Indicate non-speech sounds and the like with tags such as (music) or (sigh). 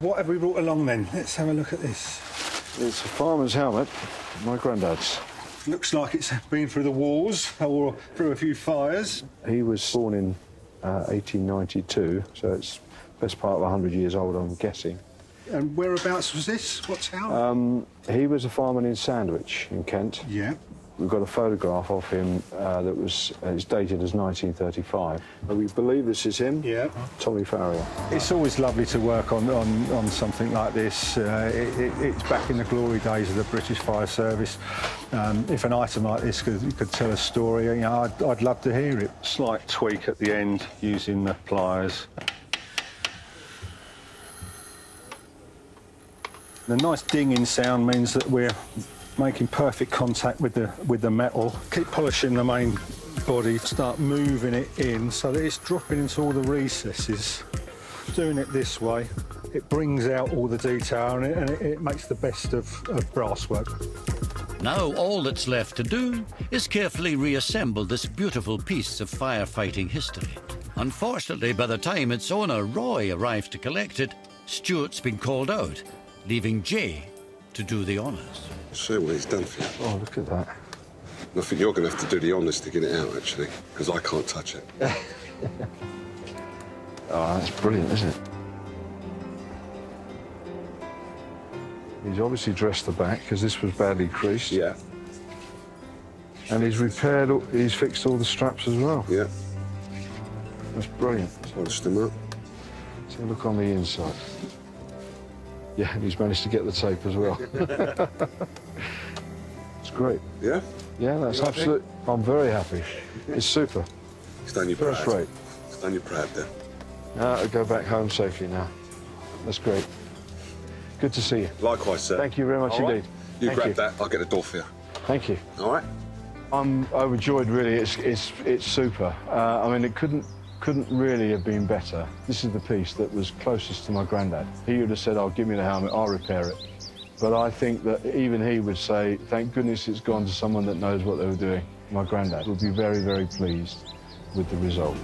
What have we brought along then? Let's have a look at this. It's a farmer's helmet, my granddad's. Looks like it's been through the wars or through a few fires. He was born in uh, 1892, so it's best part of 100 years old, I'm guessing. And whereabouts was this? What town? Um, he was a farmer in Sandwich in Kent. yeah. We've got a photograph of him uh, that was uh, it's dated as 1935. We believe this is him, Yeah. Tommy Farrier. It's always lovely to work on, on, on something like this. Uh, it, it, it's back in the glory days of the British Fire Service. Um, if an item like this could, could tell a story, you know, I'd, I'd love to hear it. Slight tweak at the end using the pliers. The nice dinging sound means that we're making perfect contact with the with the metal. Keep polishing the main body, start moving it in so that it's dropping into all the recesses. Doing it this way, it brings out all the detail and it, and it, it makes the best of, of brass work. Now all that's left to do is carefully reassemble this beautiful piece of firefighting history. Unfortunately, by the time its owner Roy arrived to collect it, Stuart's been called out, leaving Jay to do the honours. See what he's done for you. Oh, look at that. I think you're going to have to do the honours to get it out, actually, because I can't touch it. (laughs) Oh, that's brilliant, isn't it? He's obviously dressed the back because this was badly creased. Yeah, And he's repaired, all, he's fixed all the straps as well. yeah. That's brilliant. Polished them up. Let's have a look on the inside. Yeah, and he's managed to get the tape as well. (laughs) it's great. Yeah? Yeah, that's absolute. I'm very happy. It's super. He's done you First proud. rate. He's done you proud, then. Now I go back home safely now. That's great. Good to see you. Likewise, sir. Thank you very much right. indeed. You Thank grab you. that, I'll get the door for you. Thank you. All right? I'm overjoyed, really. It's it's it's super. Uh, I mean, it couldn't couldn't really have been better. This is the piece that was closest to my granddad. He would have said, "Oh, give me the helmet. I'll repair it." But I think that even he would say, "Thank goodness it's gone to someone that knows what they were doing." My granddad would be very, very pleased with the result.